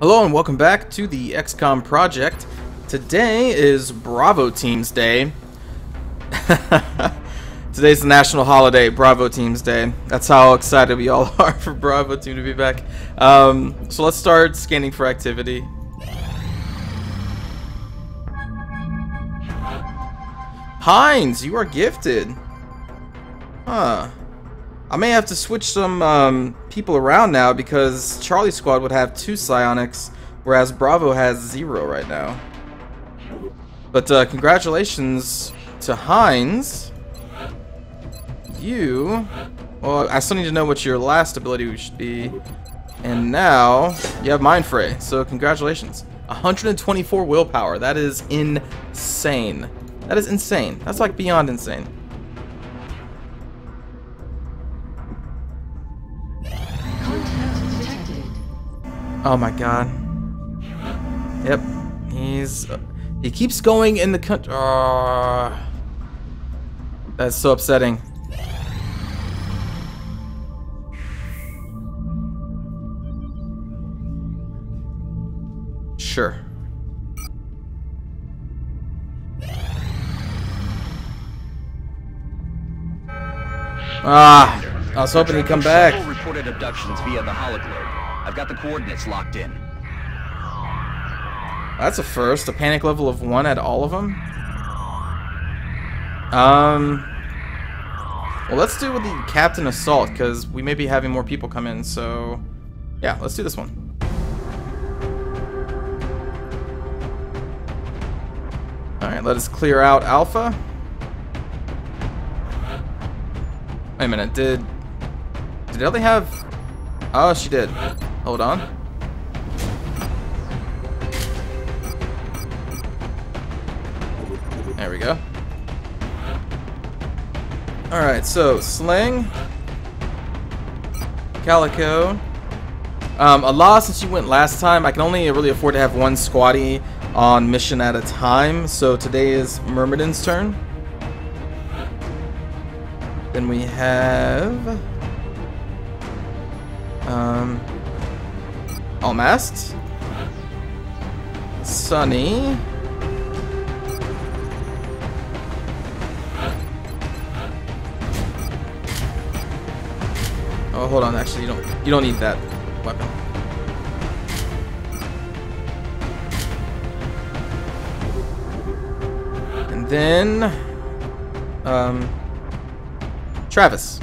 Hello and welcome back to the XCOM project. Today is Bravo Teams Day. Today's the national holiday, Bravo Teams Day. That's how excited we all are for Bravo Team to be back. Um, so let's start scanning for activity. Hines, you are gifted. Huh. I may have to switch some um, people around now because Charlie Squad would have two psionics, whereas Bravo has zero right now. But uh, congratulations to Heinz. You, well, I still need to know what your last ability should be. And now, you have Mind Fray, so congratulations. 124 willpower, that is insane. That is insane. That's like beyond insane. Oh my god. Yep. He's... he keeps going in the country. That's so upsetting. Sure. Ah, I was hoping he'd come back. reported abductions via the. I've got the coordinates locked in. That's a first. A panic level of one at all of them. Um. Well, let's do with the Captain Assault because we may be having more people come in. So, yeah, let's do this one. All right, let us clear out Alpha. Wait a minute. Did did Ellie have? Oh, she did. Hold on. There we go. Alright, so Sling, Calico. Um, Allah, since you went last time, I can only really afford to have one squatty on mission at a time. So today is Myrmidon's turn. Then we have... Um, Almast. Sunny. Oh, hold on. Actually, you don't. You don't need that weapon. And then, um, Travis.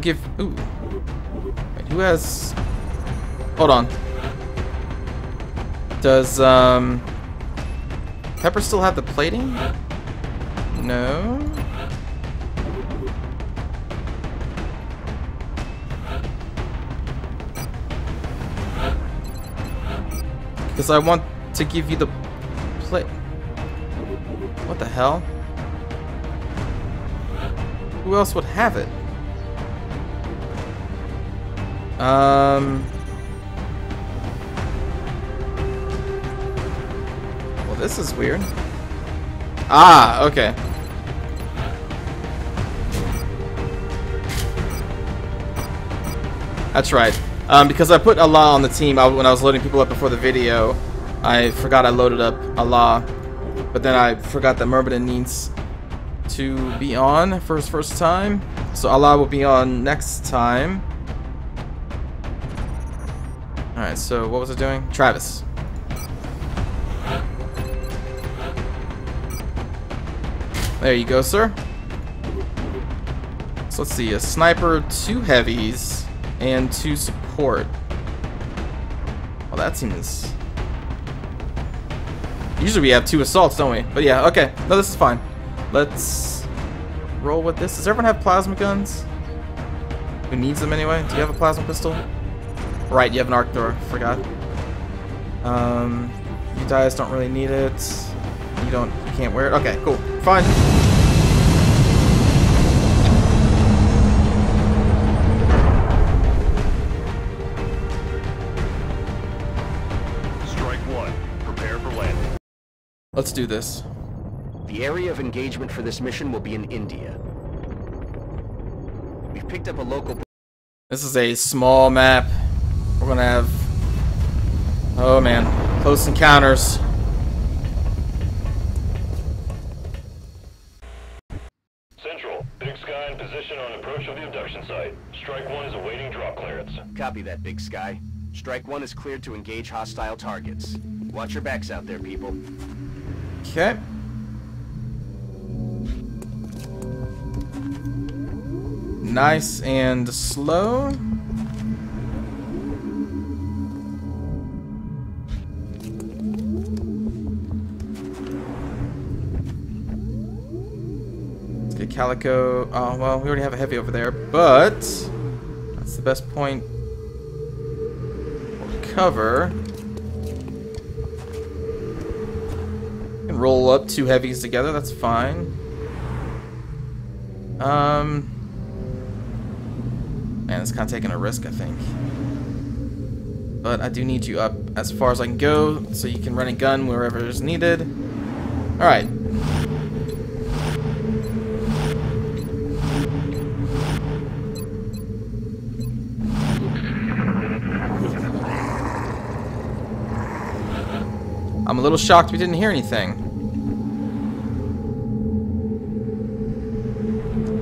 We'll give... Ooh. Wait, who has... Hold on. Does, um... Pepper still have the plating? No. Because I want to give you the plate. What the hell? Who else would have it? Um. Well, this is weird. Ah, okay. That's right. Um, because I put Allah on the team I, when I was loading people up before the video, I forgot I loaded up Allah. But then I forgot that Myrmidon needs to be on for his first time. So Allah will be on next time. Alright, so what was it doing? Travis. There you go, sir. So let's see, a sniper, two heavies, and two support. Well, that seems... Usually we have two assaults, don't we? But yeah, okay. No, this is fine. Let's roll with this. Does everyone have plasma guns? Who needs them anyway? Do you have a plasma pistol? Right, you have an arc thrower. Forgot. Um, you guys don't really need it. You don't. You can't wear it. Okay, cool. Fine. Strike one. Prepare for landing. Let's do this. The area of engagement for this mission will be in India. We've picked up a local. This is a small map. We're gonna have. Oh man, close encounters. Central, Big Sky in position on approach of the abduction site. Strike One is awaiting drop clearance. Copy that, Big Sky. Strike One is cleared to engage hostile targets. Watch your backs out there, people. Okay. Nice and slow. Let's Calico. Oh, well, we already have a heavy over there, but that's the best point cover. Can roll up two heavies together, that's fine. Um, man, it's kind of taking a risk, I think. But I do need you up as far as I can go, so you can run a gun wherever is needed. All a little shocked we didn't hear anything.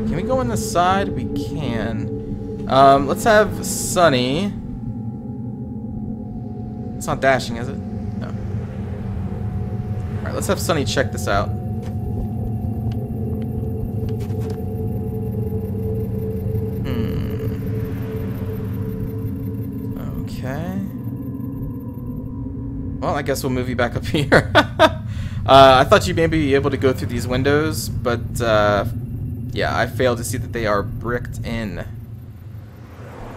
Can we go on the side? We can. Um, let's have Sunny. It's not dashing, is it? No. Alright, let's have Sunny check this out. I guess we'll move you back up here. uh, I thought you may be able to go through these windows, but uh, yeah, I failed to see that they are bricked in.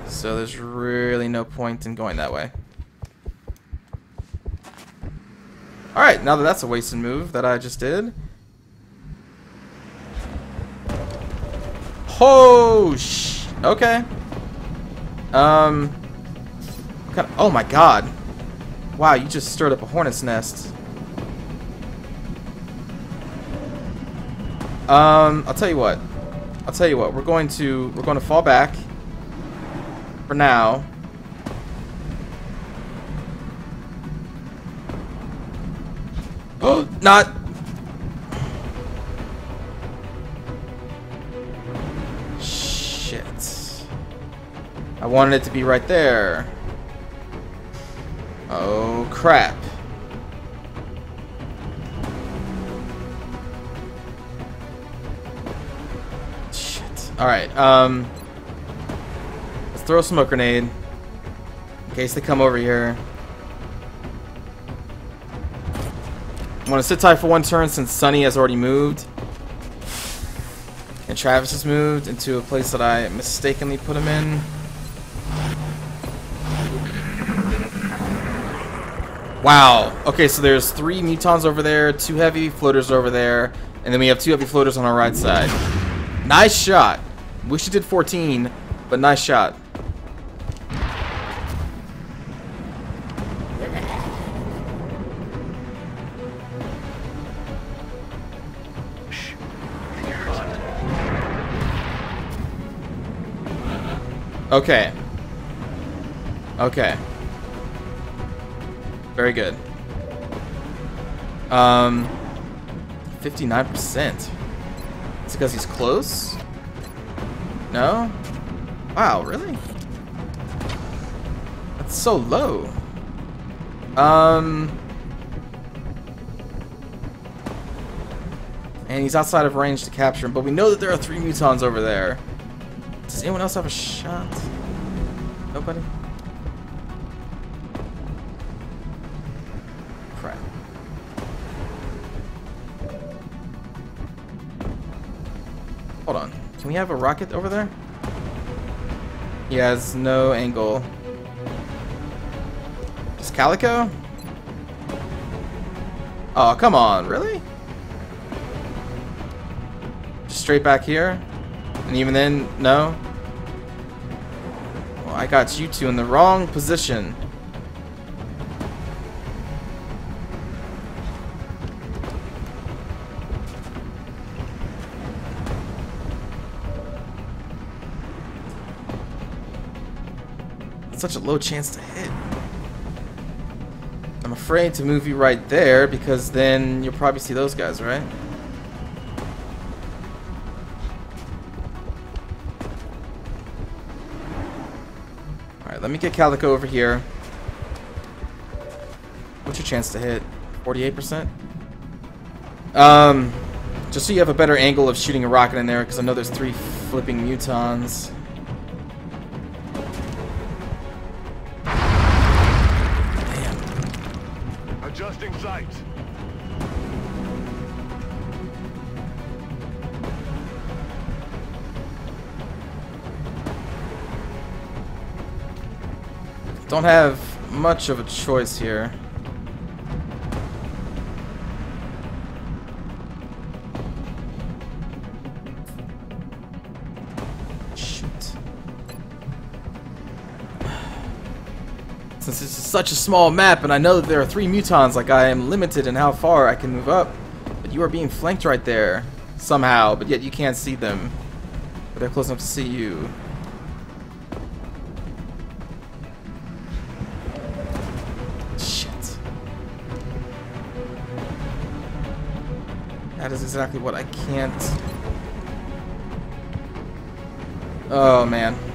So there's really no point in going that way. Alright, now that that's a wasted move that I just did. Oh, sh... Okay. Um... Kind of, oh my god. Wow, you just stirred up a hornet's nest. Um, I'll tell you what. I'll tell you what. We're going to we're going to fall back for now. Oh, not. Shit. I wanted it to be right there. Oh, crap. Shit. Alright, um... Let's throw a smoke grenade. In case they come over here. I'm gonna sit tight for one turn since Sunny has already moved. And Travis has moved into a place that I mistakenly put him in. Wow. Okay, so there's three mutons over there, two heavy floaters over there, and then we have two heavy floaters on our right side. Nice shot. Wish you did 14, but nice shot. Okay. Okay. Very good. Um, 59%. It's because he's close? No? Wow, really? That's so low. Um... And he's outside of range to capture him, but we know that there are three mutons over there. Does anyone else have a shot? Nobody? We have a rocket over there? He has no angle. Just Calico? Oh, come on, really? Just straight back here? And even then, no? Well, I got you two in the wrong position. Such a low chance to hit. I'm afraid to move you right there because then you'll probably see those guys, right? Alright, let me get Calico over here. What's your chance to hit? 48%? Um, just so you have a better angle of shooting a rocket in there, because I know there's three flipping mutons. Adjusting sights. Don't have much of a choice here. Such a small map and I know that there are three mutons, like I am limited in how far I can move up. But you are being flanked right there. Somehow, but yet you can't see them. But they're close enough to see you. Shit. That is exactly what I can't. Oh man.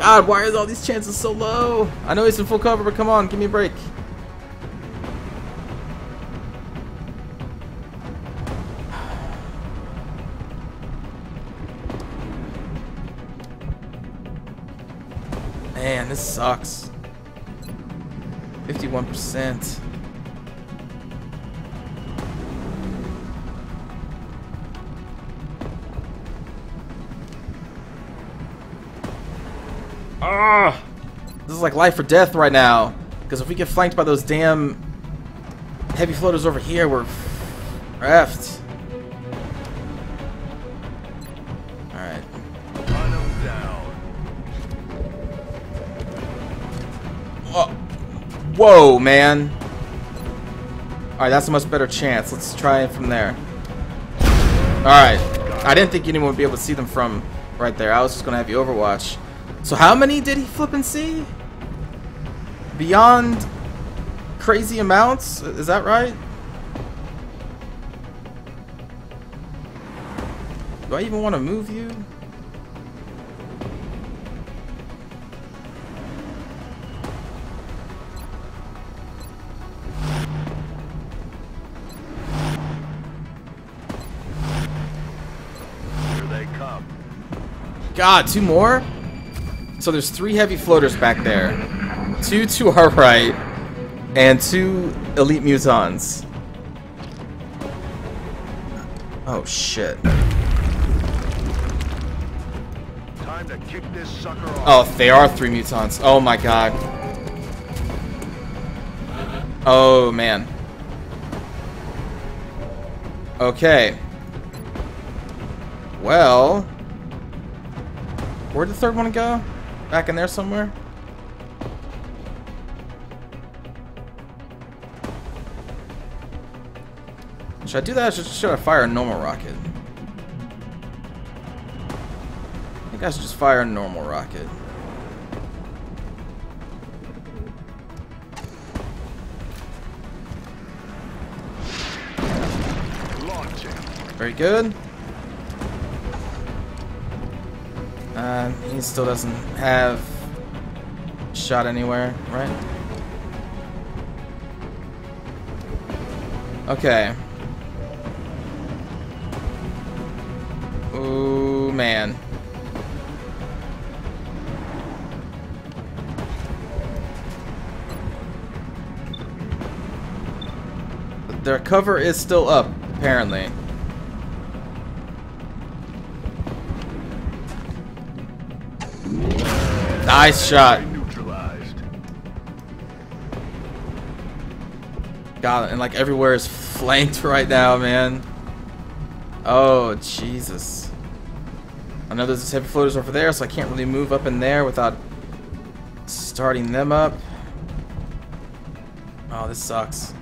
God, why are all these chances so low? I know he's in full cover, but come on, give me a break. Man, this sucks. 51%. Is like life or death right now. Because if we get flanked by those damn heavy floaters over here, we're effed. Alright. Whoa, man. Alright, that's a much better chance. Let's try it from there. Alright. I didn't think anyone would be able to see them from right there. I was just going to have you overwatch. So how many did he flip and see? Beyond crazy amounts? Is that right? Do I even want to move you? Here they come. God, two more? So there's three heavy floaters back there. Two to our right. And two elite mutons. Oh shit. Time to kick this sucker off. Oh, they are three mutons. Oh my god. Oh man. Okay. Well. Where'd the third one go? Back in there somewhere? Should I do that or should, I fire a normal rocket? I think I should just fire a normal rocket. Very good. Uh, he still doesn't have shot anywhere, right? Okay. Man. Their cover is still up, apparently. Nice shot. God, and like everywhere is flanked right now, man. Oh, Jesus. I know there's heavy floaters over there, so I can't really move up in there without starting them up. Oh, this sucks.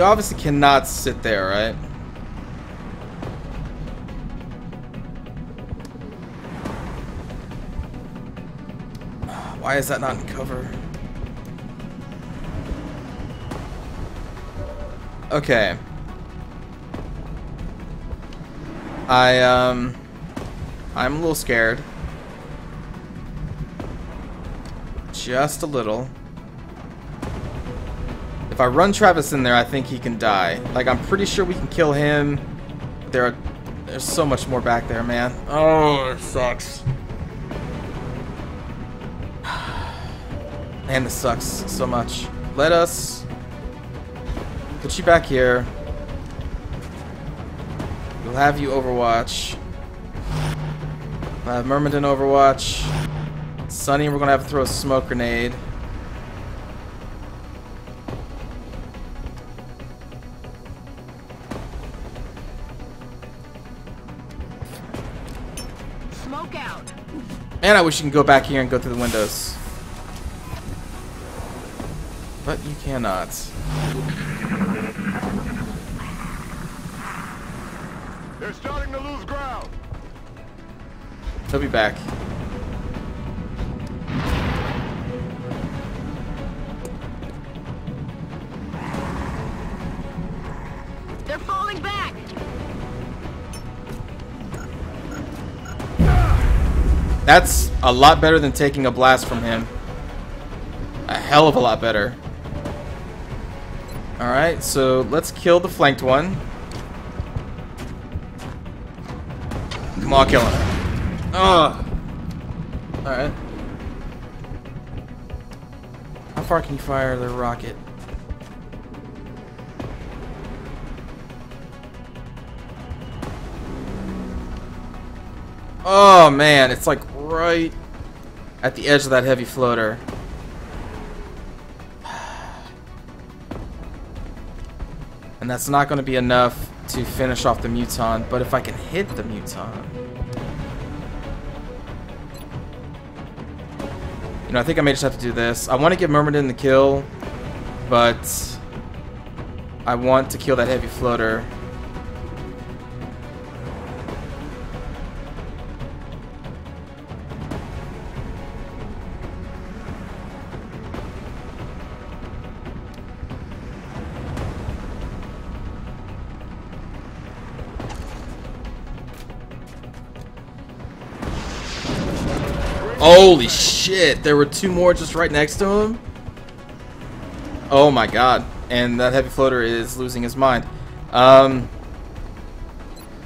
You obviously cannot sit there, right? Why is that not in cover? Okay. I, um... I'm a little scared. Just a little. If I run Travis in there, I think he can die. Like, I'm pretty sure we can kill him. There are... There's so much more back there, man. Oh, it sucks. Man, this sucks so much. Let us put you back here. We'll have you Overwatch. We'll have Myrmidon Overwatch. Sunny, we're gonna have to throw a smoke grenade. Man, I wish you can go back here and go through the windows. But you cannot. They're starting to lose ground. He'll be back. That's a lot better than taking a blast from him. A hell of a lot better. Alright, so let's kill the flanked one. Come on, kill him. Ugh. Alright. How far can you fire the rocket? Oh man, it's like right at the edge of that heavy floater. And that's not going to be enough to finish off the Muton, but if I can hit the Muton... You know, I think I may just have to do this. I want to give Myrmidon the kill, but I want to kill that heavy floater. Holy shit, there were two more just right next to him? Oh my god. And that heavy floater is losing his mind. Um,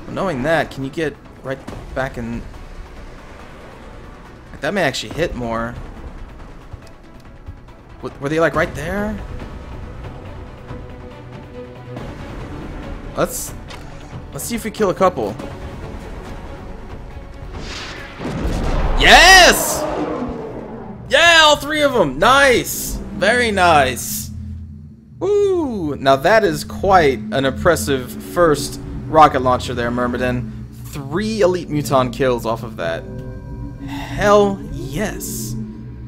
knowing that, can you get right back in... That may actually hit more. Were they like right there? Let's... Let's see if we kill a couple. Yes! Yeah, all three of them. Nice. Very nice. Woo! Now that is quite an impressive first rocket launcher there, Myrmidon. Three Elite Muton kills off of that. Hell yes.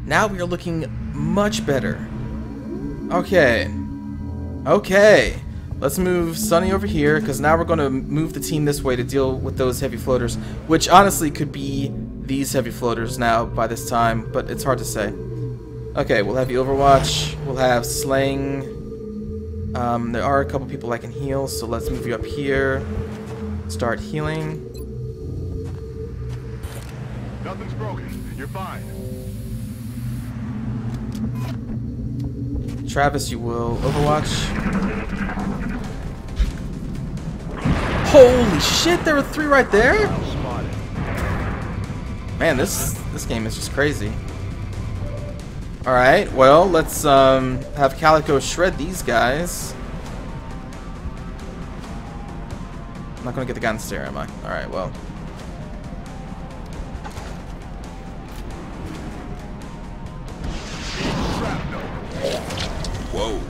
Now we are looking much better. Okay. Okay. Let's move Sunny over here, because now we're going to move the team this way to deal with those heavy floaters, which honestly could be these heavy floaters now by this time, but it's hard to say. Okay, we'll have you Overwatch. We'll have Slaying. Um, there are a couple people I can heal, so let's move you up here. Start healing. Nothing's broken. You're fine. Travis, you will Overwatch. Holy shit, there were three right there? Man, this this game is just crazy. Alright, well, let's um, have Calico shred these guys. I'm not going to get the gun stare, am I? Alright, well. Whoa.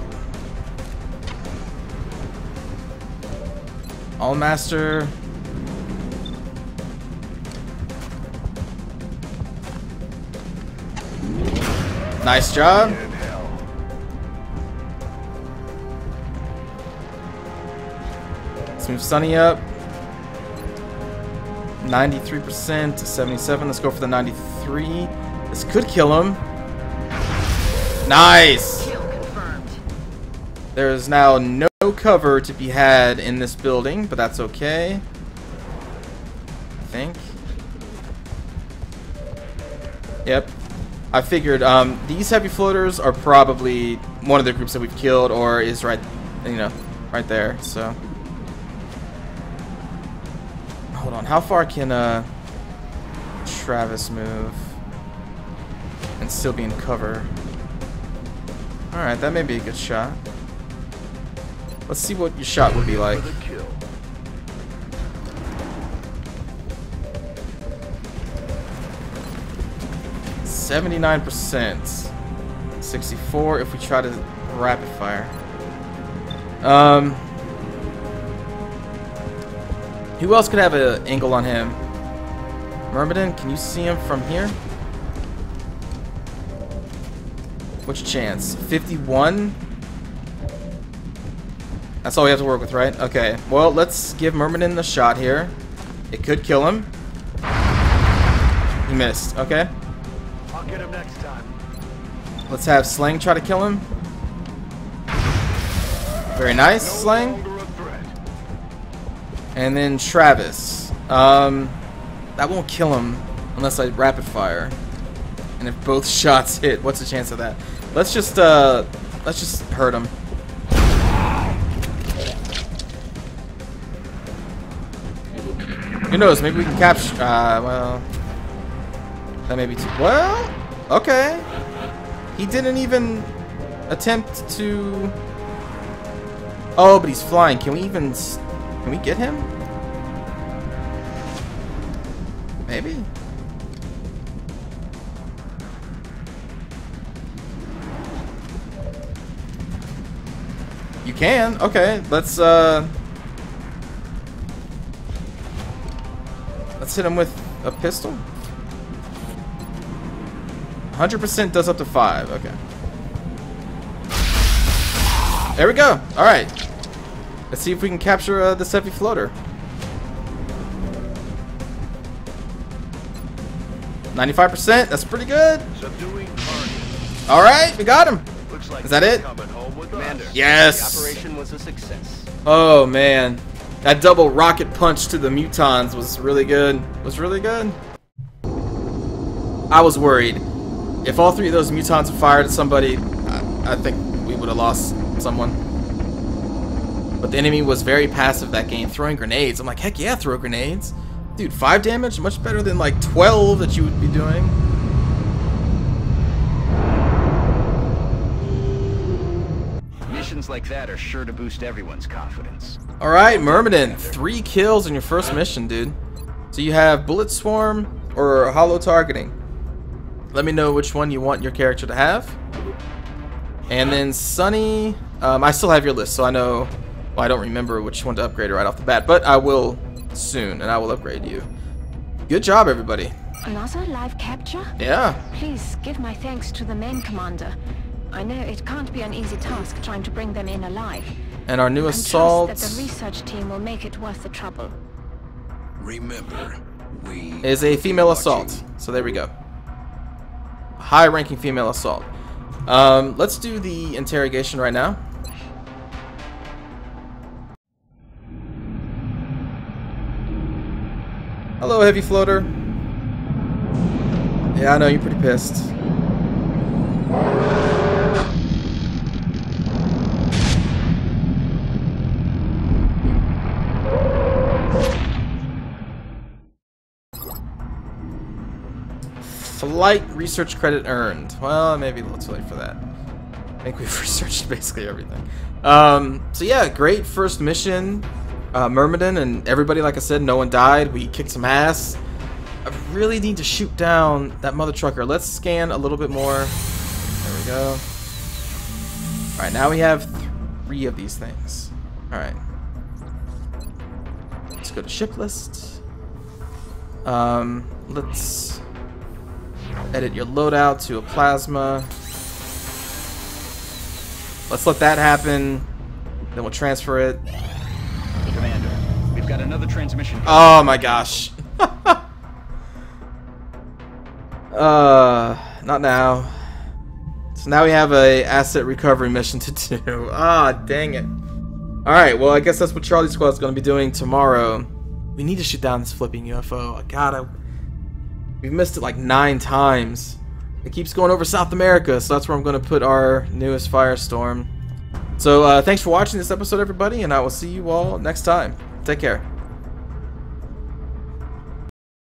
All Master Nice job. Let's move Sunny up. 93% to 77. Let's go for the 93. This could kill him. Nice. There is now no cover to be had in this building, but that's okay. I think. Yep. I figured um, these heavy floaters are probably one of the groups that we've killed or is right, you know, right there. So. Hold on. How far can uh, Travis move and still be in cover? Alright, that may be a good shot. Let's see what your shot would be like. For the kill. Seventy-nine percent, sixty-four. If we try to rapid fire. Um, who else could have an angle on him? Myrmidon, can you see him from here? Which chance? 51? That's all we have to work with, right? Okay. Well, let's give Myrmidon the shot here. It could kill him. He missed. Okay. Let's have Slang try to kill him. Very nice, No Slang. And then Travis. Um, that won't kill him unless I rapid fire. And if both shots hit, what's the chance of that? Let's just uh, let's just hurt him. Who knows? Maybe we can capture. Uh, well, that may be too. Well, okay. He didn't even attempt to. Oh, but he's flying. Can we even? Can we get him? Maybe. You can. Okay, let's uh Let's hit him with a pistol. 100% does up to 5. Okay. There we go. All right. Let's see if we can capture uh, this heavy floater. 95%. That's pretty good. All right, we got him. Like Is that it? Coming home with Commander. Yes. Operation was a success. Oh man, that double rocket punch to the mutons was really good. Was really good. I was worried. If all three of those mutons fired at somebody, I, I think we would have lost someone. But the enemy was very passive that game, throwing grenades. I'm like, heck yeah, throw grenades. Dude, 5 damage? Much better than like 12 that you would be doing. Missions like that are sure to boost everyone's confidence. Alright, Myrmidon, three kills in your first mission, dude. So you have Bullet Swarm or Holo Targeting. Let me know which one you want your character to have. And then Sunny, um, I still have your list, so I know, well, I don't remember which one to upgrade right off the bat, but I will soon, and I will upgrade you. Good job, everybody. Another live capture? Yeah. Please give my thanks to the main commander. I know it can't be an easy task trying to bring them in alive. And our new And trust assault that the research team will make it worth the trouble. Remember, we is a female assault. So there we go. High ranking female assault. Um, let's do the interrogation right now. Hello, heavy floater. Yeah, I know you're pretty pissed. Flight research credit earned. Well, maybe a little too late for that. I think we've researched basically everything. Um, so yeah, great first mission. Uh, Myrmidon and everybody, like I said, no one died. We kicked some ass. I really need to shoot down that mother trucker. Let's scan a little bit more. There we go. Alright, now we have three of these things. Alright. Let's go to ship list. Um, let's edit your loadout to a plasma. Let's let that happen. Then we'll transfer it. Commander, we've got another transmission. Oh my gosh. uh, not now. So now we have a asset recovery mission to do. Ah, dang it. Alright, well I guess that's what Charlie Squad's gonna be doing tomorrow. We need to shoot down this flipping UFO. I gotta... We've missed it like nine times. It keeps going over South America, so that's where I'm gonna put our newest Firestorm. So, uh, thanks for watching this episode, everybody, and I will see you all next time. Take care.